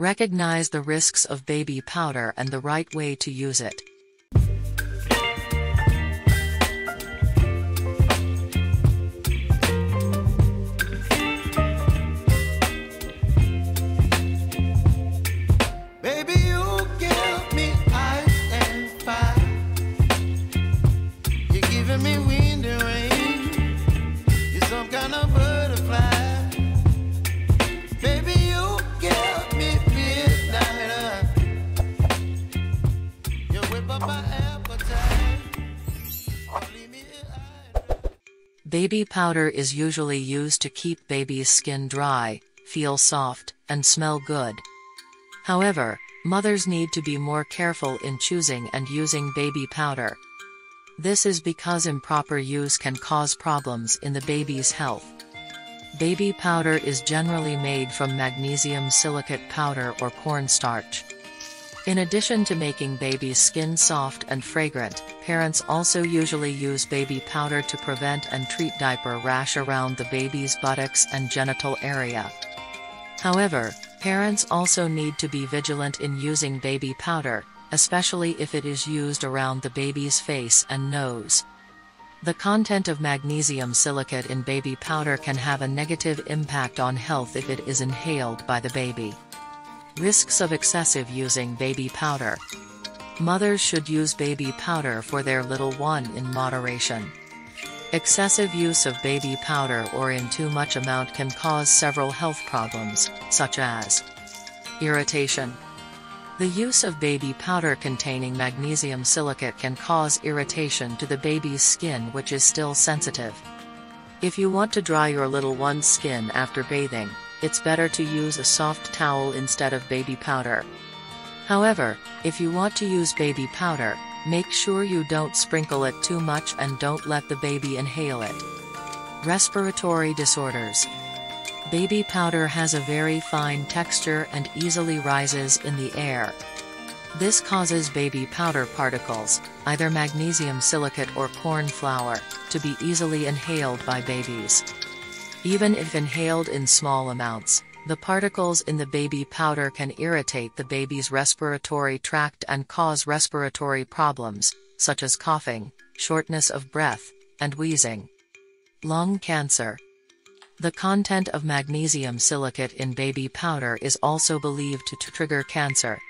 Recognize the risks of baby powder and the right way to use it. Baby powder is usually used to keep baby's skin dry, feel soft, and smell good. However, mothers need to be more careful in choosing and using baby powder. This is because improper use can cause problems in the baby's health. Baby powder is generally made from magnesium silicate powder or cornstarch. In addition to making baby's skin soft and fragrant, parents also usually use baby powder to prevent and treat diaper rash around the baby's buttocks and genital area. However, parents also need to be vigilant in using baby powder, especially if it is used around the baby's face and nose. The content of magnesium silicate in baby powder can have a negative impact on health if it is inhaled by the baby. Risks of excessive using baby powder. Mothers should use baby powder for their little one in moderation. Excessive use of baby powder or in too much amount can cause several health problems, such as irritation. The use of baby powder containing magnesium silicate can cause irritation to the baby's skin which is still sensitive. If you want to dry your little one's skin after bathing, it's better to use a soft towel instead of baby powder. However, if you want to use baby powder, make sure you don't sprinkle it too much and don't let the baby inhale it. Respiratory disorders. Baby powder has a very fine texture and easily rises in the air. This causes baby powder particles, either magnesium silicate or corn flour, to be easily inhaled by babies. Even if inhaled in small amounts, the particles in the baby powder can irritate the baby's respiratory tract and cause respiratory problems, such as coughing, shortness of breath, and wheezing. Lung cancer. The content of magnesium silicate in baby powder is also believed to trigger cancer.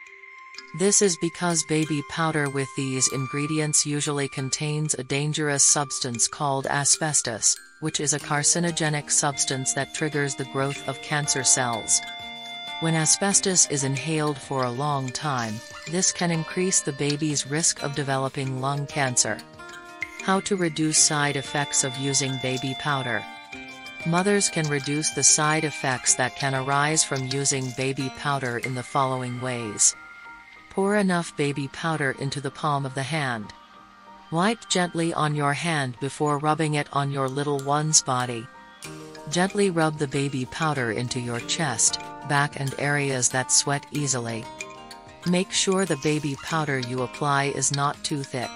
This is because baby powder with these ingredients usually contains a dangerous substance called asbestos, which is a carcinogenic substance that triggers the growth of cancer cells. When asbestos is inhaled for a long time, this can increase the baby's risk of developing lung cancer. How to reduce side effects of using baby powder. Mothers can reduce the side effects that can arise from using baby powder in the following ways. Pour enough baby powder into the palm of the hand. Wipe gently on your hand before rubbing it on your little one's body. Gently rub the baby powder into your chest, back and areas that sweat easily. Make sure the baby powder you apply is not too thick.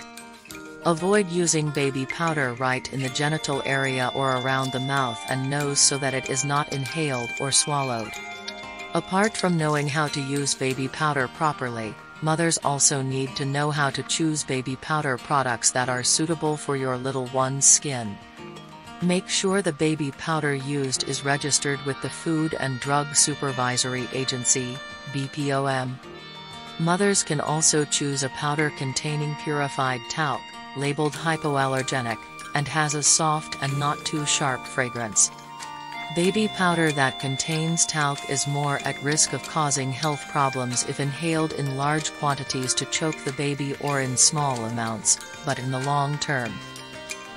Avoid using baby powder right in the genital area or around the mouth and nose so that it is not inhaled or swallowed. Apart from knowing how to use baby powder properly, mothers also need to know how to choose baby powder products that are suitable for your little one's skin. Make sure the baby powder used is registered with the Food and Drug Supervisory Agency, BPOM. Mothers can also choose a powder containing purified talc, labeled hypoallergenic, and has a soft and not too sharp fragrance. Baby powder that contains talc is more at risk of causing health problems if inhaled in large quantities to choke the baby or in small amounts, but in the long term.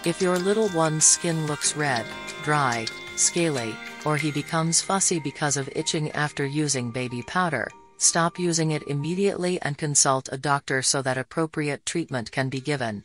If your little one's skin looks red, dry, scaly, or he becomes fussy because of itching after using baby powder, stop using it immediately and consult a doctor so that appropriate treatment can be given.